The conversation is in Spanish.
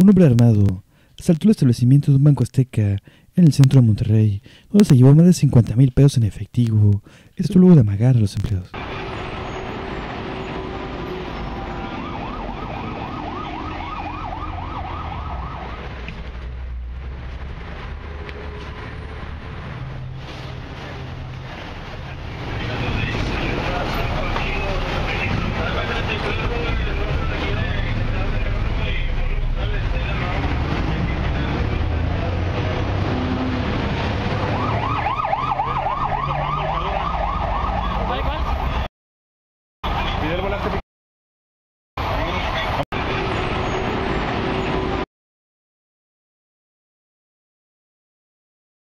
Un hombre armado asaltó el establecimiento de un banco azteca en el centro de Monterrey, donde se llevó más de 50 mil pesos en efectivo. Esto luego de amagar a los empleados. vuelo